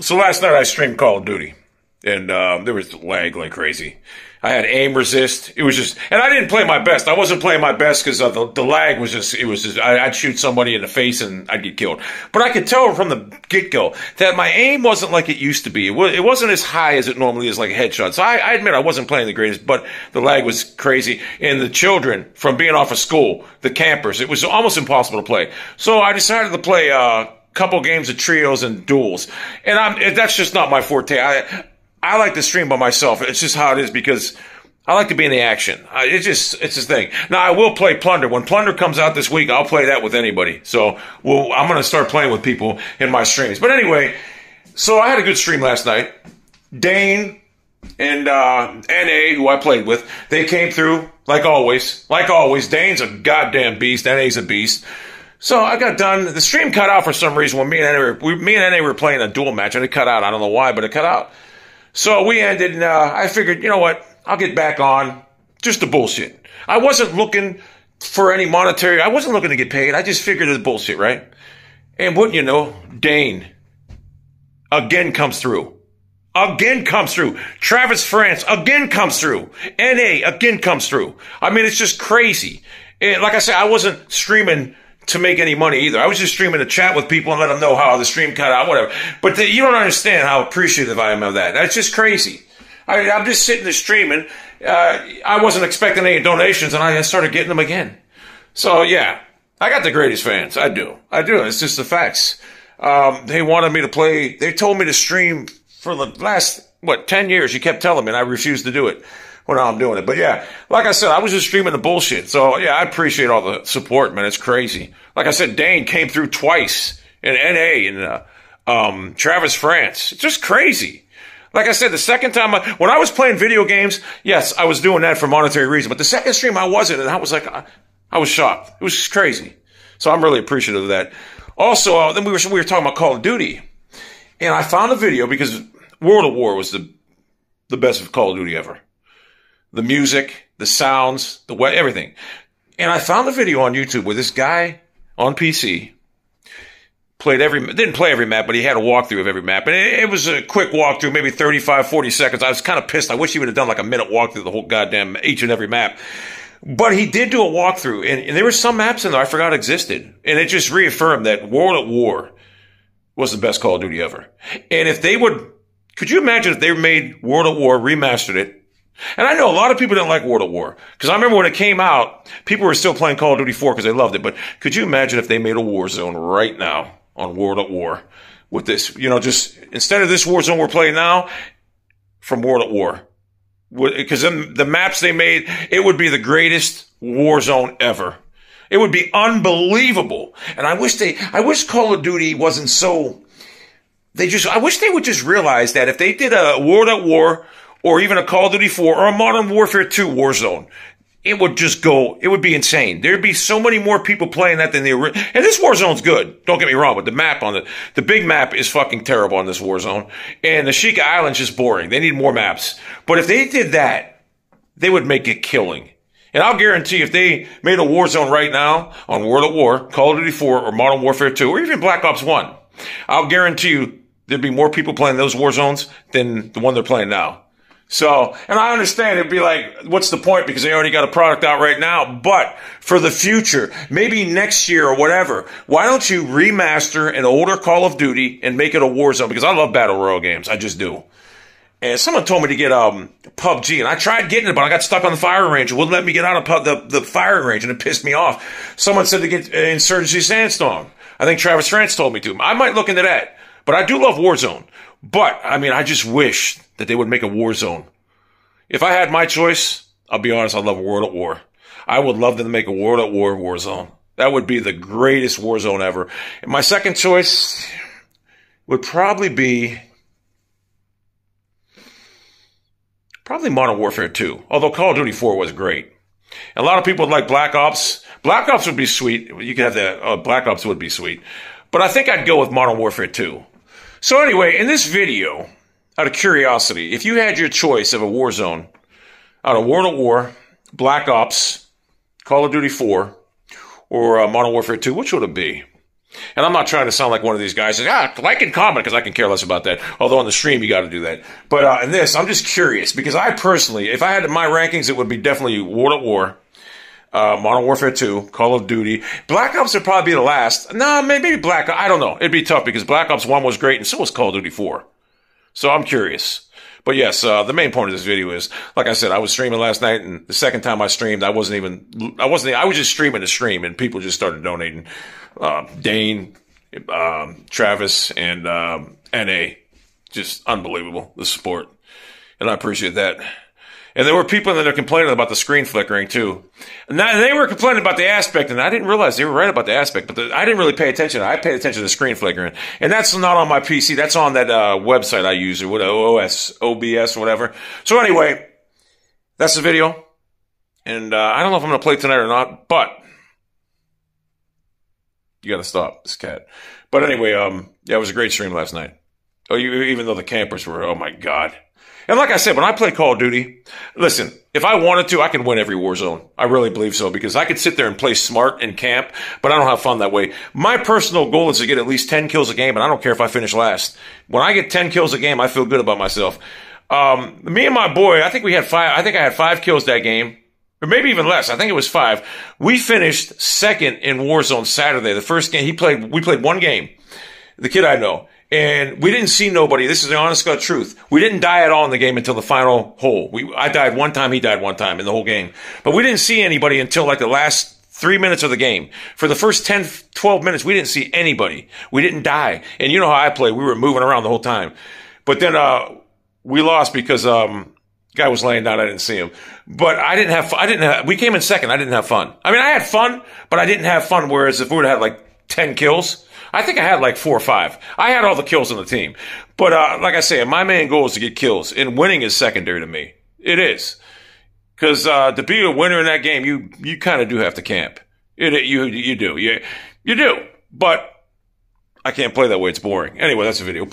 So last night I streamed Call of Duty, and um, there was lag like crazy. I had aim resist. It was just, and I didn't play my best. I wasn't playing my best because uh, the, the lag was just, it was just, I, would shoot somebody in the face and I'd get killed. But I could tell from the get go that my aim wasn't like it used to be. It, was, it wasn't as high as it normally is, like a headshot. So I, I admit I wasn't playing the greatest, but the lag was crazy. And the children from being off of school, the campers, it was almost impossible to play. So I decided to play, uh, couple games of trios and duels. And I'm, that's just not my forte. I, I like to stream by myself. It's just how it is because I like to be in the action. I, it's just, it's this thing. Now I will play Plunder. When Plunder comes out this week, I'll play that with anybody. So well, I'm going to start playing with people in my streams. But anyway, so I had a good stream last night. Dane and, uh, NA, who I played with, they came through like always. Like always, Dane's a goddamn beast. NA's a beast. So I got done. The stream cut out for some reason when me and NA were, we, me and NA were playing a dual match, and it cut out. I don't know why, but it cut out. So we ended, and uh, I figured, you know what? I'll get back on. Just the bullshit. I wasn't looking for any monetary. I wasn't looking to get paid. I just figured it's bullshit, right? And wouldn't you know, Dane again comes through. Again comes through. Travis France again comes through. NA again comes through. I mean, it's just crazy. And like I said, I wasn't streaming to make any money either. I was just streaming to chat with people and let them know how the stream cut out, whatever. But the, you don't understand how appreciative I am of that. That's just crazy. I, am just sitting there streaming. Uh, I wasn't expecting any donations, and I started getting them again. So yeah, I got the greatest fans. I do. I do. It's just the facts. Um, they wanted me to play. They told me to stream for the last what ten years. You kept telling me, and I refused to do it. Now I'm doing it. But yeah, like I said, I was just streaming the bullshit. So yeah, I appreciate all the support, man. It's crazy. Like I said, Dane came through twice in NA and uh, um, Travis France. It's just crazy. Like I said, the second time I, when I was playing video games, yes, I was doing that for monetary reasons. But the second stream, I wasn't, and I was like, I, I was shocked. It was crazy. So I'm really appreciative of that. Also, uh, then we were we were talking about Call of Duty, and I found a video because World at War was the the best of Call of Duty ever the music, the sounds, the way, everything. And I found a video on YouTube where this guy on PC played every, didn't play every map, but he had a walkthrough of every map. And it, it was a quick walkthrough, maybe 35, 40 seconds. I was kind of pissed. I wish he would have done like a minute walkthrough of the whole goddamn, each and every map. But he did do a walkthrough, and, and there were some maps in there I forgot existed. And it just reaffirmed that World at War was the best Call of Duty ever. And if they would, could you imagine if they made World at War, remastered it, and I know a lot of people didn't like World at War because I remember when it came out, people were still playing Call of Duty 4 because they loved it. But could you imagine if they made a war zone right now on World at War with this, you know, just instead of this war zone we're playing now from World at War? Because then the maps they made, it would be the greatest war zone ever. It would be unbelievable. And I wish they, I wish Call of Duty wasn't so, they just, I wish they would just realize that if they did a World at War or even a Call of Duty 4 or a Modern Warfare 2 Warzone. It would just go, it would be insane. There'd be so many more people playing that than the original. And this Warzone's good. Don't get me wrong, but the map on the, the big map is fucking terrible on this Warzone. And the Sheikah Island's just boring. They need more maps. But if they did that, they would make it killing. And I'll guarantee if they made a Warzone right now on World at War, Call of Duty 4, or Modern Warfare 2, or even Black Ops 1, I'll guarantee you there'd be more people playing those war zones than the one they're playing now. So, and I understand it'd be like, what's the point? Because they already got a product out right now. But for the future, maybe next year or whatever, why don't you remaster an older Call of Duty and make it a war zone? Because I love battle royale games. I just do. And someone told me to get um PUBG, and I tried getting it, but I got stuck on the firing range. It wouldn't let me get out of the, the firing range, and it pissed me off. Someone said to get uh, Insurgency Sandstorm. I think Travis France told me to. I might look into that. But I do love Warzone. But, I mean, I just wish that they would make a war zone. If I had my choice, I'll be honest, I love World at War. I would love them to make a World at War war zone. That would be the greatest war zone ever. And my second choice would probably be probably Modern Warfare 2. Although Call of Duty 4 was great. A lot of people like Black Ops. Black Ops would be sweet. You could have that. Uh, Black Ops would be sweet. But I think I'd go with Modern Warfare 2. So anyway, in this video, out of curiosity, if you had your choice of a war zone out of World at War, Black Ops, Call of Duty 4, or uh, Modern Warfare 2, which would it be? And I'm not trying to sound like one of these guys ah, like and comment because I can care less about that. Although on the stream, you got to do that. But uh, in this, I'm just curious because I personally, if I had my rankings, it would be definitely World at War, uh, Modern Warfare 2, Call of Duty. Black Ops would probably be the last. Nah, maybe Black I don't know. It'd be tough because Black Ops 1 was great and so was Call of Duty 4. So I'm curious. But yes, uh, the main point of this video is, like I said, I was streaming last night, and the second time I streamed, I wasn't even, I wasn't, I was just streaming the stream, and people just started donating. Uh, Dane, um, Travis, and um, Na, just unbelievable the support, and I appreciate that. And there were people that are complaining about the screen flickering too. And they were complaining about the aspect, and I didn't realize they were right about the aspect, but the, I didn't really pay attention. I paid attention to the screen flickering, and that's not on my PC. That's on that uh, website I use, or what OS, OBS, whatever. So anyway, that's the video, and uh, I don't know if I'm going to play tonight or not, but you got to stop this cat. But anyway, um, yeah, it was a great stream last night. Oh, you, even though the campers were, oh my god. And like I said, when I play Call of Duty, listen, if I wanted to, I can win every war zone. I really believe so because I could sit there and play smart and camp, but I don't have fun that way. My personal goal is to get at least 10 kills a game, and I don't care if I finish last. When I get 10 kills a game, I feel good about myself. Um, me and my boy, I think we had five, I think I had five kills that game. Or maybe even less. I think it was five. We finished second in Warzone Saturday. The first game he played, we played one game. The kid I know and we didn't see nobody. This is the honest God truth. We didn't die at all in the game until the final hole. We, I died one time, he died one time in the whole game. But we didn't see anybody until like the last three minutes of the game. For the first 10, 12 minutes, we didn't see anybody. We didn't die. And you know how I play. We were moving around the whole time. But then, uh, we lost because, um, guy was laying down. I didn't see him, but I didn't have, I didn't have, we came in second. I didn't have fun. I mean, I had fun, but I didn't have fun. Whereas if we would have had like 10 kills, I think I had like four or five. I had all the kills on the team. But uh, like I say, my main goal is to get kills, and winning is secondary to me. It is. Because uh, to be a winner in that game, you you kind of do have to camp. It, you you do. You, you do. But I can't play that way. It's boring. Anyway, that's the video.